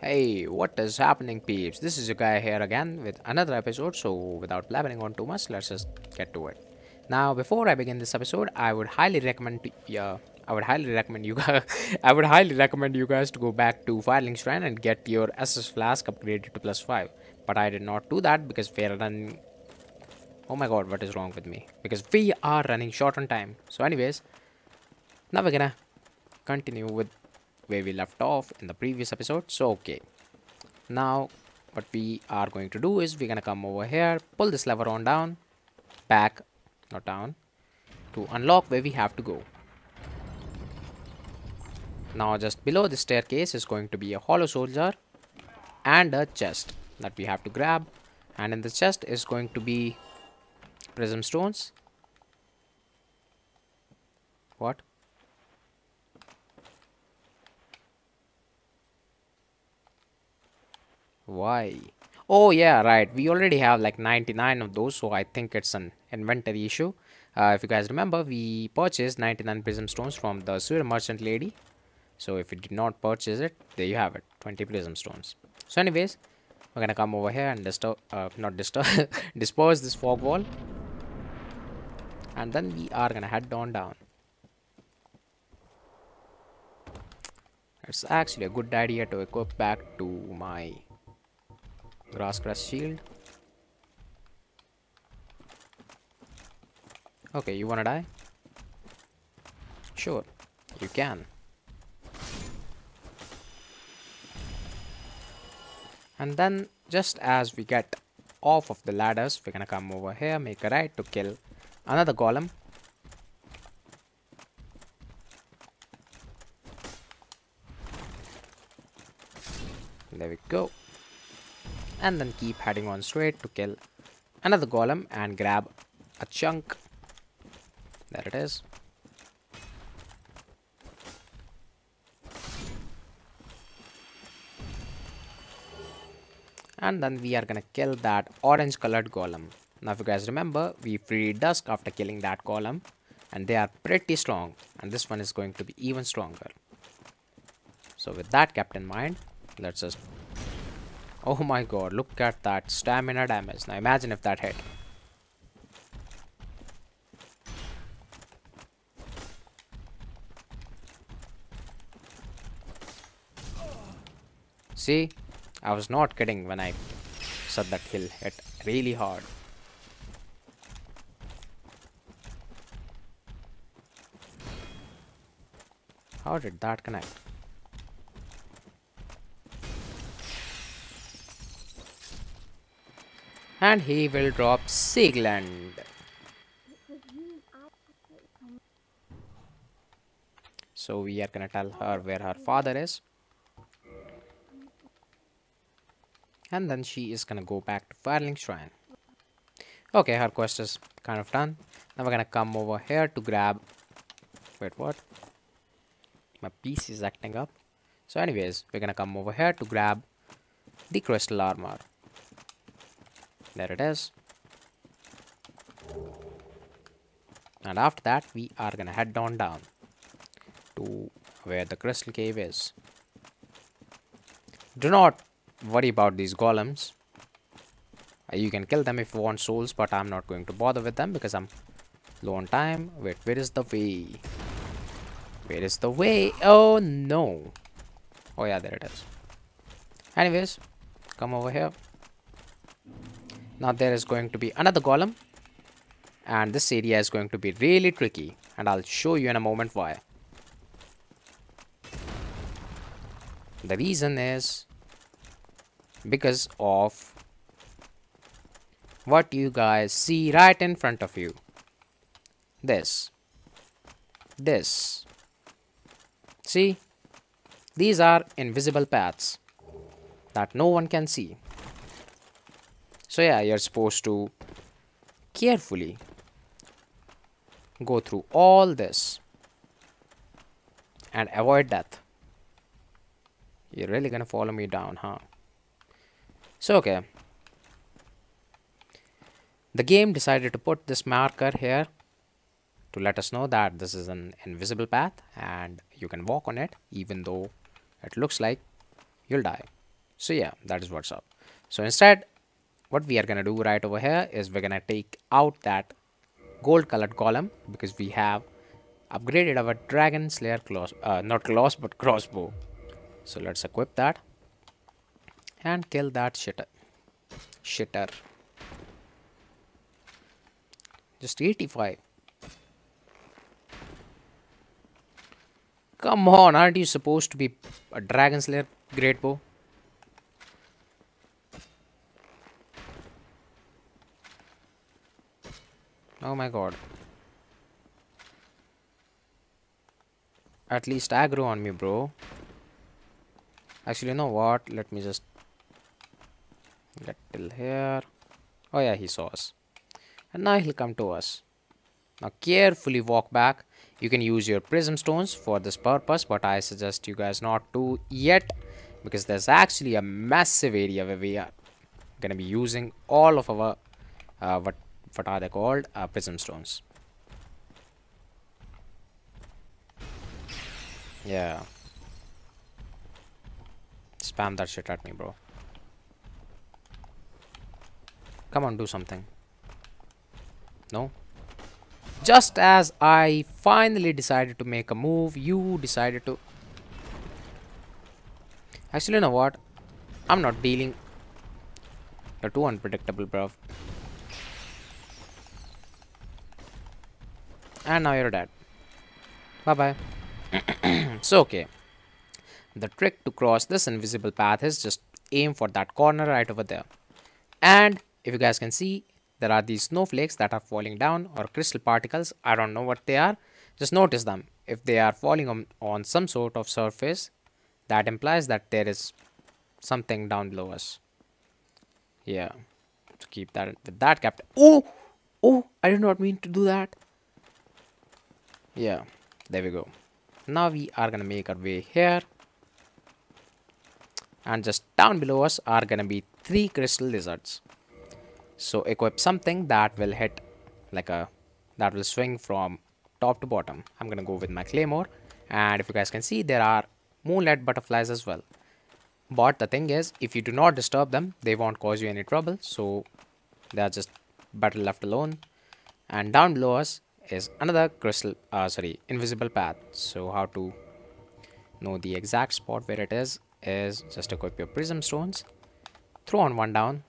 Hey, what is happening, peeps? This is your guy here again with another episode. So, without blabbering on too much, let's just get to it. Now, before I begin this episode, I would highly recommend to, yeah, I would highly recommend you guys. I would highly recommend you guys to go back to Firelink Shrine and get your Estus Flask upgraded to plus five. But I did not do that because we are running. Oh my God, what is wrong with me? Because we are running short on time. So, anyways, now we're gonna continue with where we left off in the previous episode. So okay. Now what we are going to do is we're gonna come over here pull this lever on down back not down to unlock where we have to go. Now just below the staircase is going to be a hollow soldier and a chest that we have to grab. And in the chest is going to be prism stones. What Why? Oh yeah, right. We already have like 99 of those, so I think it's an inventory issue. Uh, if you guys remember, we purchased 99 prism stones from the sewer merchant lady. So if you did not purchase it, there you have it, 20 prism stones. So anyways, we're gonna come over here and disturb, uh, not disturb, dispose this fog wall. And then we are gonna head on down. It's actually a good idea to equip back to my Grass crest shield. Okay, you wanna die? Sure, you can. And then, just as we get off of the ladders, we're gonna come over here, make a right to kill another golem. There we go and then keep heading on straight to kill another golem and grab a chunk. There it is. And then we are gonna kill that orange colored golem. Now if you guys remember we freed dusk after killing that golem and they are pretty strong and this one is going to be even stronger. So with that kept in mind let's just Oh my god, look at that stamina damage. Now imagine if that hit. See, I was not kidding when I said that he'll hit really hard. How did that connect? And he will drop Sieglinde. So we are gonna tell her where her father is. And then she is gonna go back to Firelink Shrine. Okay, her quest is kind of done. Now we're gonna come over here to grab... Wait, what? My piece is acting up. So anyways, we're gonna come over here to grab the crystal armor. There it is. And after that, we are gonna head on down to where the crystal cave is. Do not worry about these golems. Uh, you can kill them if you want souls, but I'm not going to bother with them because I'm low on time. Wait, where is the way? Where is the way? Oh no. Oh yeah, there it is. Anyways, come over here. Now there is going to be another golem and this area is going to be really tricky and I'll show you in a moment why. The reason is because of what you guys see right in front of you. This. This. See? These are invisible paths that no one can see. So yeah, you're supposed to carefully go through all this and avoid death. You're really gonna follow me down, huh? So okay. The game decided to put this marker here to let us know that this is an invisible path and you can walk on it even though it looks like you'll die. So yeah, that is what's up. So instead, what we are gonna do right over here is we're gonna take out that gold colored column because we have upgraded our dragon slayer claws uh, not claws but crossbow. So let's equip that and kill that shitter shitter. Just 85 come on aren't you supposed to be a dragon slayer great bow oh my god. At least aggro on me bro. Actually you know what? Let me just get till here. Oh yeah he saw us. And now he'll come to us. Now carefully walk back. You can use your prism stones for this purpose but i suggest you guys not to yet because there's actually a massive area where we are gonna be using all of our uh, what what are they called uh, prism stones Yeah. Spam that shit at me, bro. Come on, do something. No? Just as I finally decided to make a move, you decided to... Actually, you know what? I'm not dealing... You're too unpredictable, bro. And now you're dead. Bye-bye. so okay. The trick to cross this invisible path is just aim for that corner right over there. And if you guys can see there are these snowflakes that are falling down or crystal particles. I don't know what they are. Just notice them. If they are falling on, on some sort of surface that implies that there is something down below us. Yeah. To keep that with that captain oh! Oh! I did not mean to do that yeah there we go. Now we are gonna make our way here. And just down below us are gonna be three crystal lizards. So equip something that will hit like a that will swing from top to bottom. I'm gonna go with my claymore. And if you guys can see there are moonlight butterflies as well. But the thing is if you do not disturb them they won't cause you any trouble. So they are just better left alone. And down below us is another crystal uh, sorry invisible path. So how to know the exact spot where it is is just equip your prism stones throw on one down.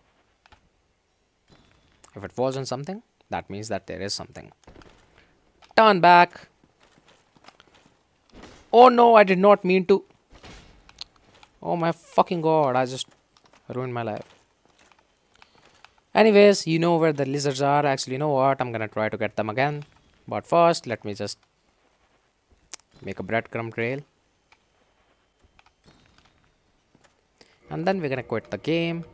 If it falls on something that means that there is something. Turn back. Oh no i did not mean to. Oh my fucking god i just ruined my life. Anyways you know where the lizards are. Actually you know what? I'm gonna try to get them again but first let me just make a breadcrumb trail. And then we're gonna quit the game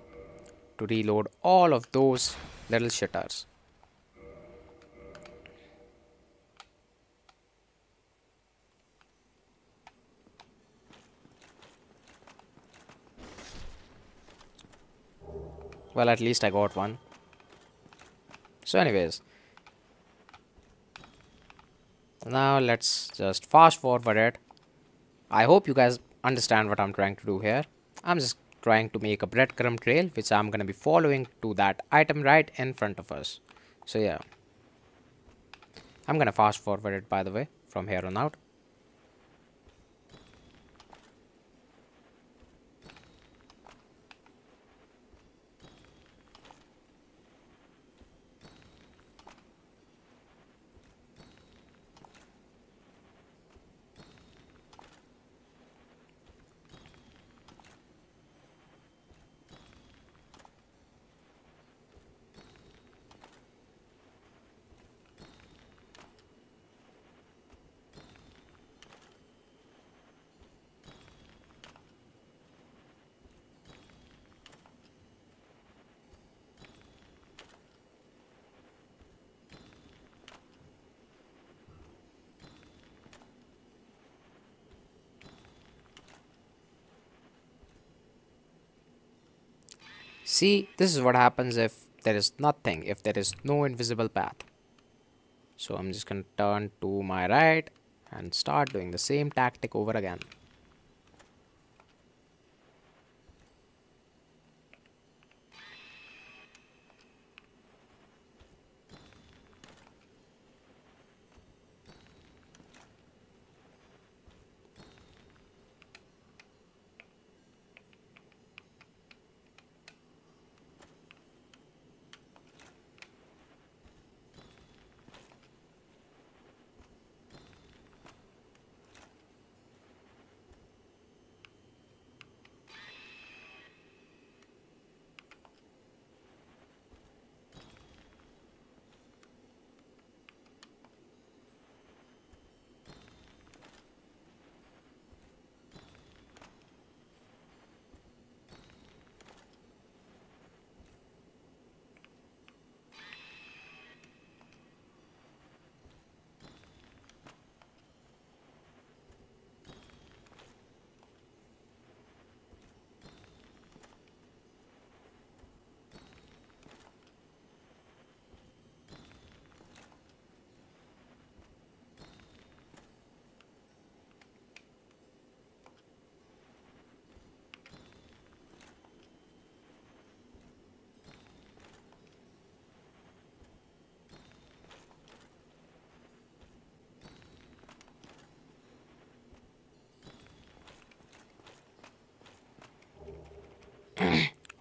to reload all of those little shitters. Well at least I got one. So anyways now let's just fast forward it. I hope you guys understand what i'm trying to do here. I'm just trying to make a breadcrumb trail which i'm going to be following to that item right in front of us. So yeah. I'm going to fast forward it by the way from here on out See, this is what happens if there is nothing, if there is no invisible path. So I'm just going to turn to my right and start doing the same tactic over again.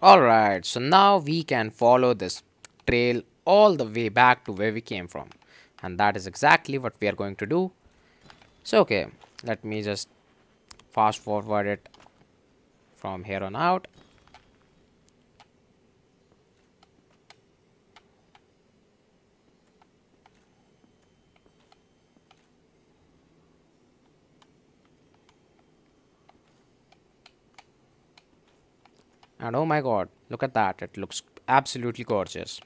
Alright, so now we can follow this trail all the way back to where we came from. And that is exactly what we are going to do. So, okay, let me just fast forward it from here on out. And oh my god, look at that. It looks absolutely gorgeous.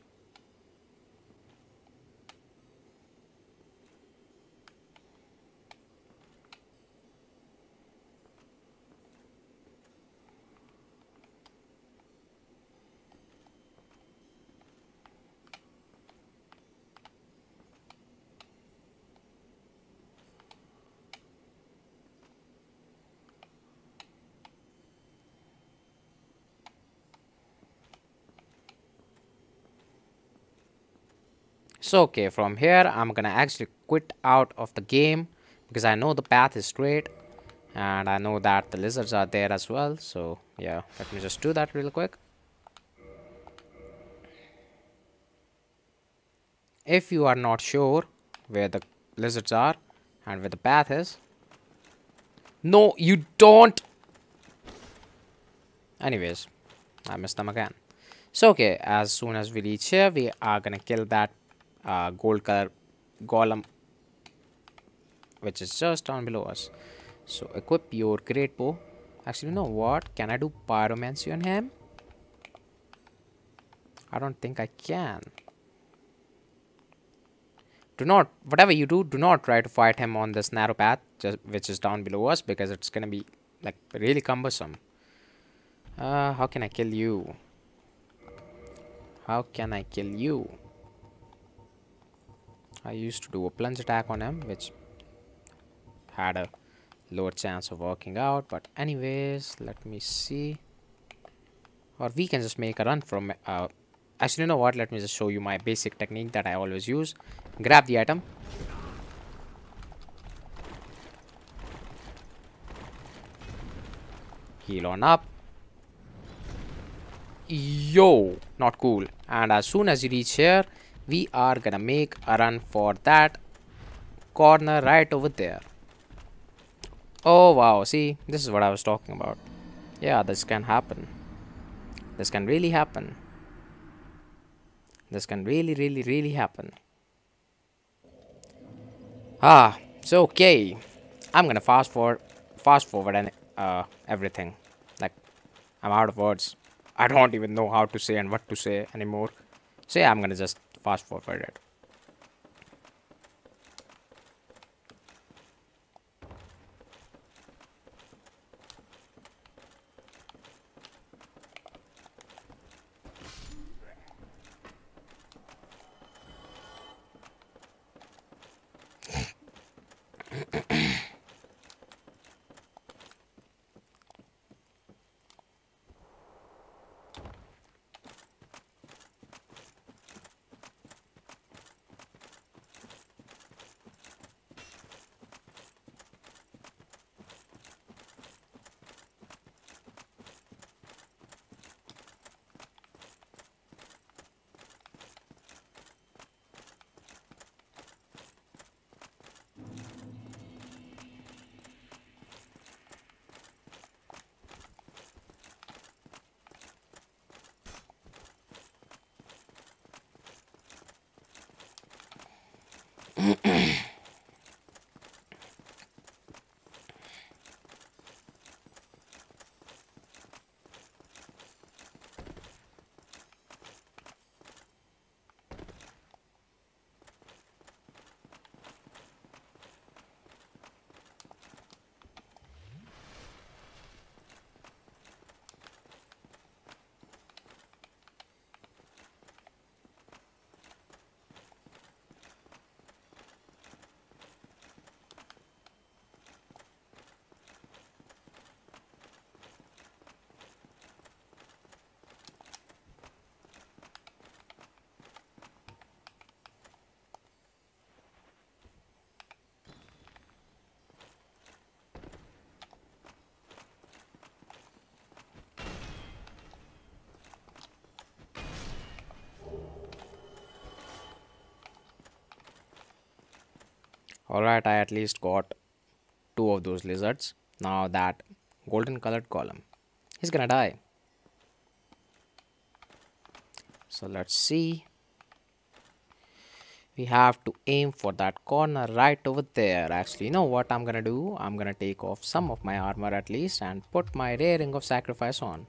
So okay, from here I'm gonna actually quit out of the game because I know the path is straight and I know that the lizards are there as well. So yeah, let me just do that real quick. If you are not sure where the lizards are and where the path is, no, you don't. Anyways, I missed them again. So okay, as soon as we reach here, we are gonna kill that uh, gold color golem which is just down below us. So equip your great bow. Actually you know what? Can i do pyromancy on him? I don't think i can. Do not whatever you do do not try to fight him on this narrow path just, which is down below us because it's gonna be like really cumbersome. Uh, how can i kill you? How can i kill you I used to do a plunge attack on him which had a lower chance of working out but anyways let me see. Or we can just make a run from uh, actually you know what? Let me just show you my basic technique that I always use. Grab the item. Heal on up. Yo not cool. And as soon as you reach here we are gonna make a run for that corner right over there. Oh wow. See this is what I was talking about. Yeah this can happen. This can really happen. This can really really really happen. Ah so okay. I'm gonna fast forward fast forward and uh, everything. Like I'm out of words. I don't even know how to say and what to say anymore. So yeah I'm gonna just fast forward it. mm Alright, I at least got two of those lizards. Now that golden colored column He's gonna die. So let's see. We have to aim for that corner right over there. Actually, you know what I'm gonna do? I'm gonna take off some of my armor at least and put my rare ring of sacrifice on.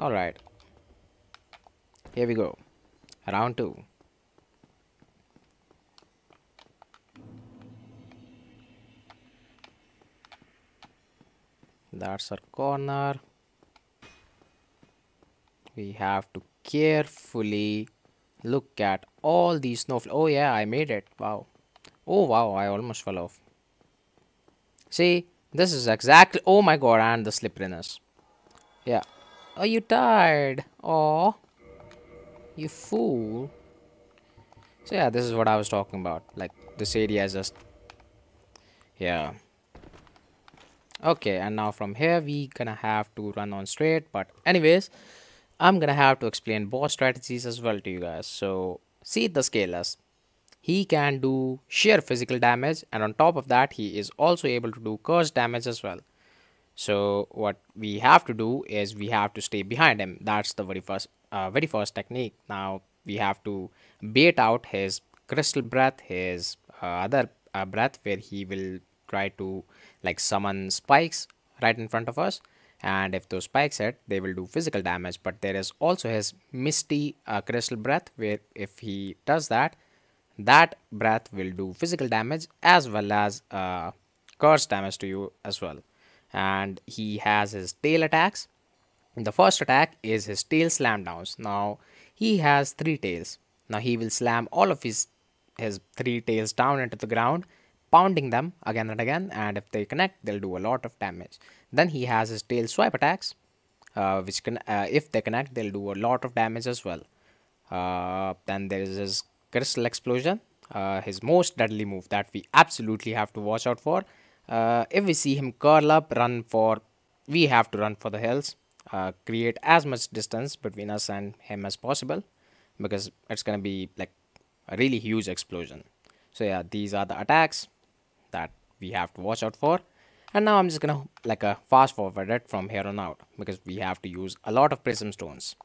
Alright. Here we go. Round two. That's our corner. We have to carefully look at all these snowflakes. Oh yeah, I made it. Wow. Oh wow, I almost fell off. See, this is exactly. Oh my god, and the slipperiness. Yeah. Oh, you died. Oh, you fool. So yeah, this is what I was talking about. Like this area is just. Yeah. Okay, and now from here we gonna have to run on straight. But anyways, I'm gonna have to explain boss strategies as well to you guys. So Seath the Scaleless. He can do sheer physical damage and on top of that he is also able to do curse damage as well. So what we have to do is we have to stay behind him. That's the very first uh, very first technique. Now we have to bait out his crystal breath, his uh, other uh, breath where he will try to like summon spikes right in front of us. And if those spikes hit they will do physical damage. But there is also his misty uh, crystal breath where if he does that that breath will do physical damage as well as uh, curse damage to you as well. And he has his tail attacks. The first attack is his tail slam downs. Now he has three tails. Now he will slam all of his his three tails down into the ground pounding them again and again and if they connect they'll do a lot of damage. Then he has his tail swipe attacks uh, which can uh, if they connect they'll do a lot of damage as well. Uh, then there is his crystal explosion uh, his most deadly move that we absolutely have to watch out for. Uh, if we see him curl up run for we have to run for the hills uh, create as much distance between us and him as possible because it's gonna be like a really huge explosion. So yeah these are the attacks we have to watch out for. And now I'm just gonna like a uh, fast forward it from here on out because we have to use a lot of prism stones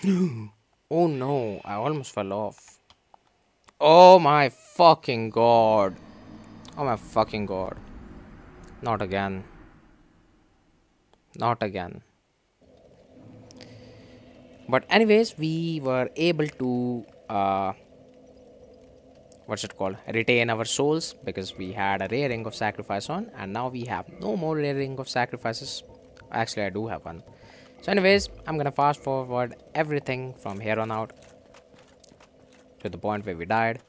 oh no, I almost fell off. Oh my fucking god. Oh my fucking god. Not again. Not again. But anyways, we were able to uh what's it called? Retain our souls because we had a rare ring of sacrifice on and now we have no more rare ring of sacrifices. Actually I do have one. So anyways, I'm gonna fast forward everything from here on out to the point where we died.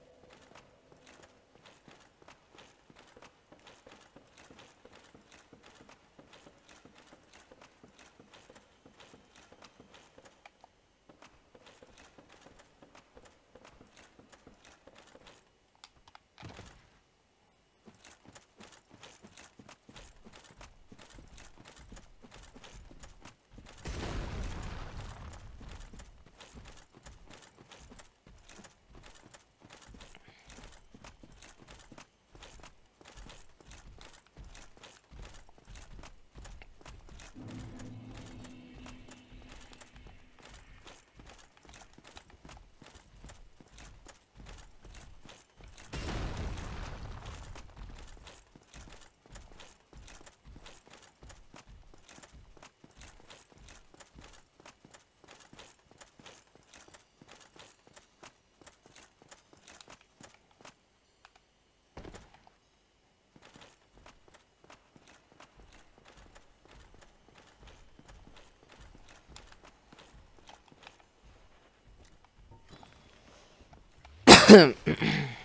Ahem.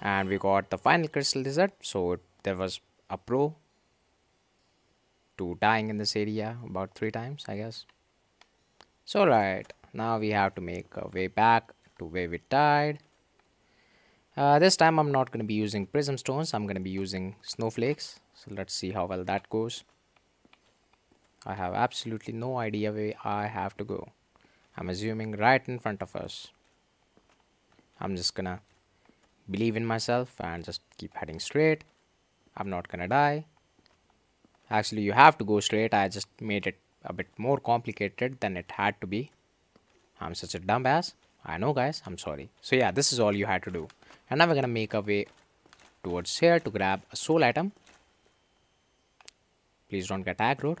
and we got the final crystal desert so it, there was a pro to dying in this area about three times i guess. So right. Now we have to make a way back to where we died. Uh, this time i'm not going to be using prism stones. I'm going to be using snowflakes. So let's see how well that goes. I have absolutely no idea where i have to go. I'm assuming right in front of us. I'm just gonna believe in myself and just keep heading straight. I'm not gonna die. Actually, you have to go straight. I just made it a bit more complicated than it had to be. I'm such a dumbass. I know, guys. I'm sorry. So yeah, this is all you had to do. And now we're gonna make our way towards here to grab a soul item. Please don't get aggroed.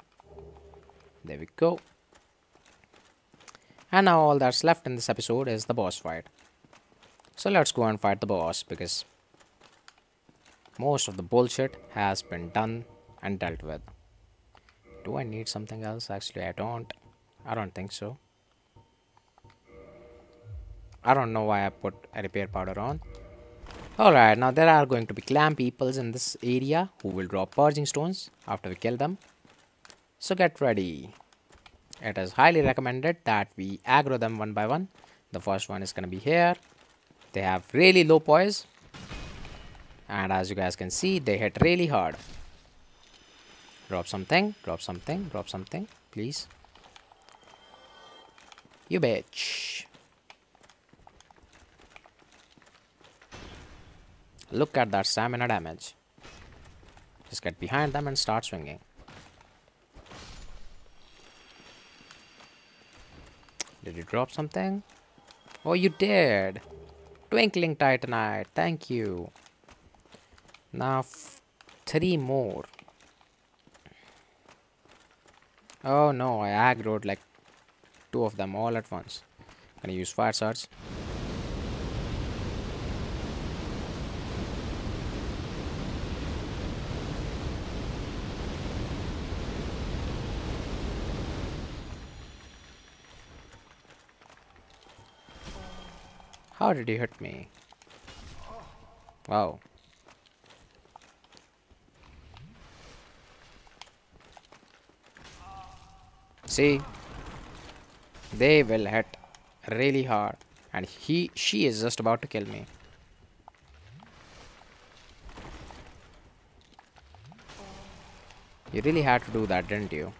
There we go. And now all that's left in this episode is the boss fight. So let's go and fight the boss because most of the bullshit has been done and dealt with. Do I need something else? Actually, I don't. I don't think so. I don't know why I put a repair powder on. Alright, now there are going to be clam peoples in this area who will drop purging stones after we kill them. So get ready. It is highly recommended that we aggro them one by one. The first one is going to be here. They have really low poise. And as you guys can see, they hit really hard. Drop something, drop something, drop something, please. You bitch. Look at that stamina damage. Just get behind them and start swinging. Did you drop something? Oh, you did. Twinkling Titanite, thank you. Now, three more. Oh no, I aggroed like two of them all at once. Gonna use fire surge. How did he hit me? Wow. See? They will hit really hard. And he, she is just about to kill me. You really had to do that, didn't you?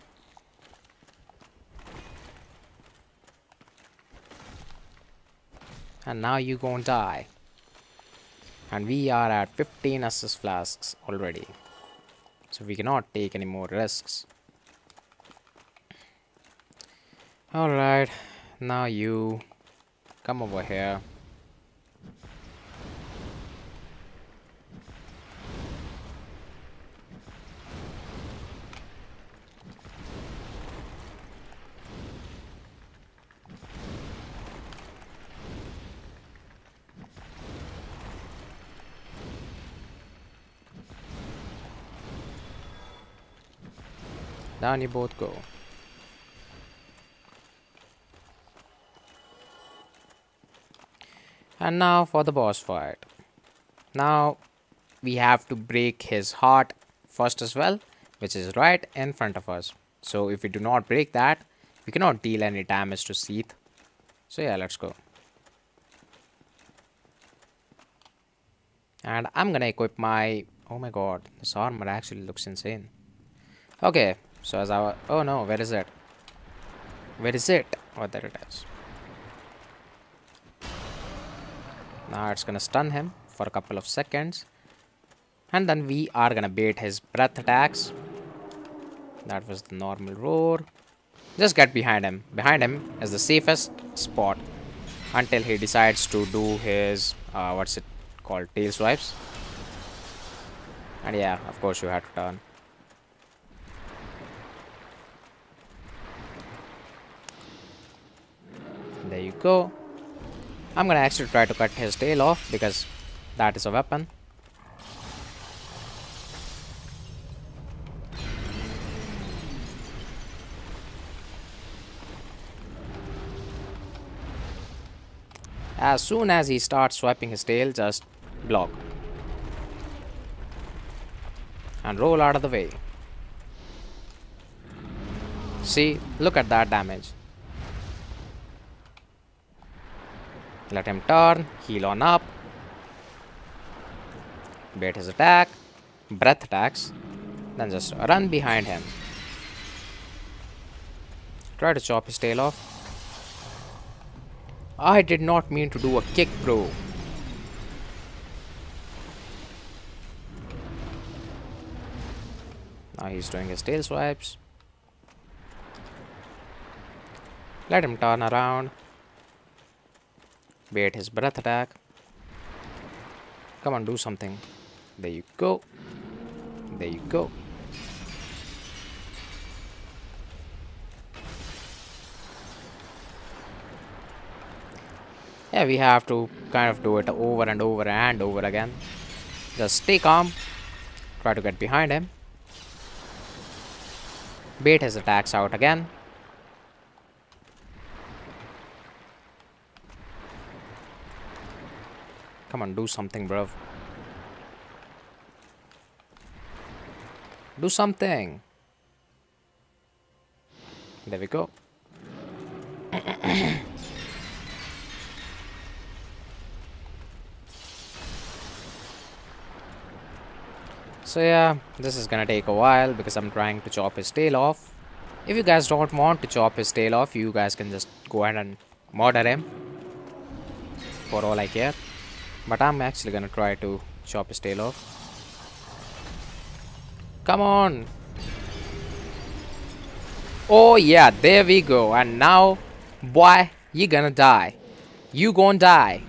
And now you gonna die. And we are at 15 Estus flasks already. So we cannot take any more risks. Alright now you come over here You both go. And now for the boss fight. Now we have to break his heart first as well, which is right in front of us. So if we do not break that, we cannot deal any damage to Seath. So yeah, let's go. And I'm gonna equip my... Oh my god, this armor actually looks insane. Okay, so as our oh no, where is it? Where is it? Oh, there it is. Now it's gonna stun him for a couple of seconds. And then we are gonna bait his breath attacks. That was the normal roar. Just get behind him. Behind him is the safest spot. until he decides to do his uh, what's it called tail swipes and yeah of course you have to turn there you go I'm gonna actually try to cut his tail off because that is a weapon As soon as he starts swiping his tail, just block. And roll out of the way. See, look at that damage. Let him turn, heal on up. Bait his attack, breath attacks, then just run behind him. Try to chop his tail off. I did not mean to do a kick, bro. Now he's doing his tail swipes. Let him turn around. Bait his breath attack. Come on, do something. There you go. There you go. yeah we have to kind of do it over and over and over again just stay calm try to get behind him bait his attacks out again come on do something bro do something there we go So yeah, this is gonna take a while because I'm trying to chop his tail off. If you guys don't want to chop his tail off, you guys can just go ahead and murder him. For all I care. But I'm actually gonna try to chop his tail off. Come on! Oh yeah, there we go. And now, boy, you gonna die. You gonna die.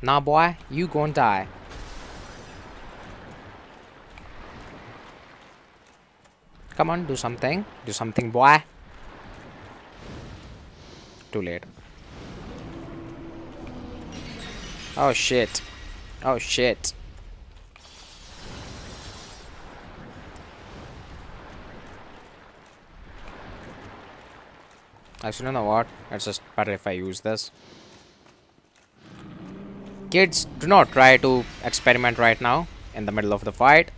Nah, boy, you gonna die. Come on, do something. Do something, boy. Too late. Oh, shit. Oh, shit. Actually, you know what? It's just better if I use this kids do not try to experiment right now in the middle of the fight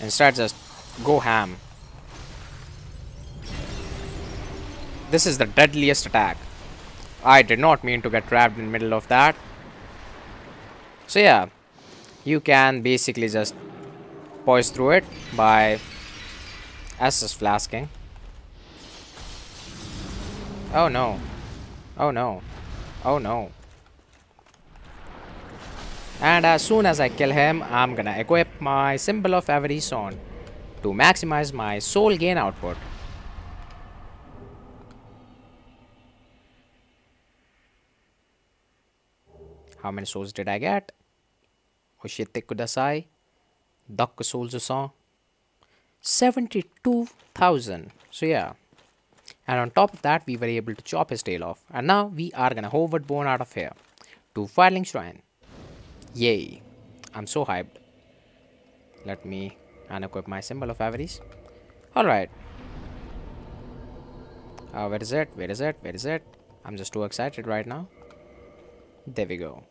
instead just go ham this is the deadliest attack I did not mean to get trapped in the middle of that. So yeah you can basically just poise through it by Estus flasking. Oh no. Oh no. Oh no. And as soon as I kill him, I'm gonna equip my Symbol of Avarice on to maximize my soul gain output. How many souls did I get? Oshite kudasai. Dakka souls song. 72,000. So yeah. And on top of that, we were able to chop his tail off. And now we are gonna Homeward Bone out of here to Firelink Shrine. Yay. I'm so hyped. Let me unequip my symbol of avarice. Alright. Uh, where is it? Where is it? Where is it? I'm just too excited right now. There we go.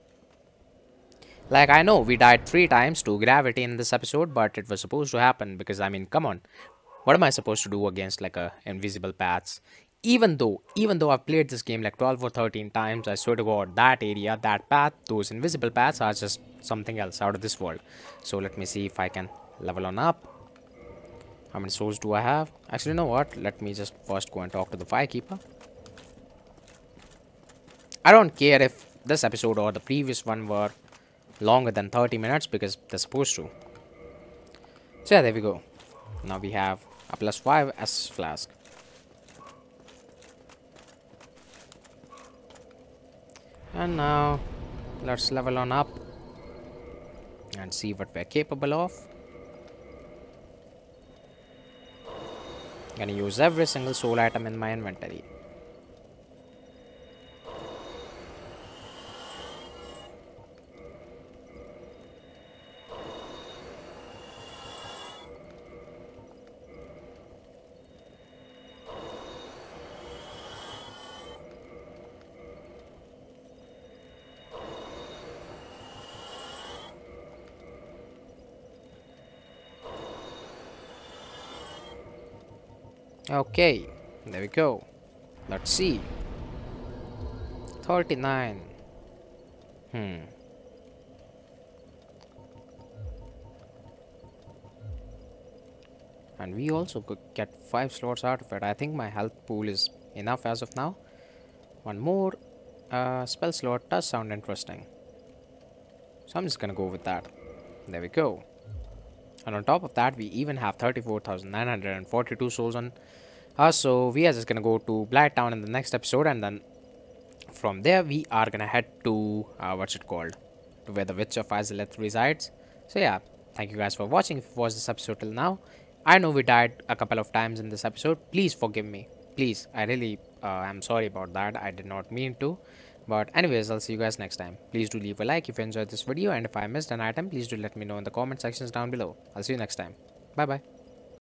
Like, I know we died three times to gravity in this episode, but it was supposed to happen because, I mean, come on. What am I supposed to do against, like, a invisible paths? even though even though i've played this game like 12 or 13 times i swear to god that area that path those invisible paths are just something else out of this world. So let me see if i can level on up. How many souls do i have? Actually you know what? Let me just first go and talk to the firekeeper. I don't care if this episode or the previous one were longer than 30 minutes because they're supposed to. So yeah, there we go. Now we have a plus 5 Estus flask. And now let's level on up and see what we're capable of. Gonna use every single soul item in my inventory. Okay, there we go. Let's see. 39. Hmm. And we also could get 5 slots out of it. I think my health pool is enough as of now. One more uh, spell slot does sound interesting. So I'm just gonna go with that. There we go. And on top of that, we even have 34,942 souls on us. So we are just gonna go to Blighttown in the next episode, and then from there we are gonna head to uh, what's it called, to where the Witch of Izalith resides. So yeah, thank you guys for watching. If you watched this episode till now, I know we died a couple of times in this episode. Please forgive me. Please, I really uh, am sorry about that. I did not mean to. But anyways, I'll see you guys next time. Please do leave a like if you enjoyed this video and if I missed an item, please do let me know in the comment sections down below. I'll see you next time. Bye bye.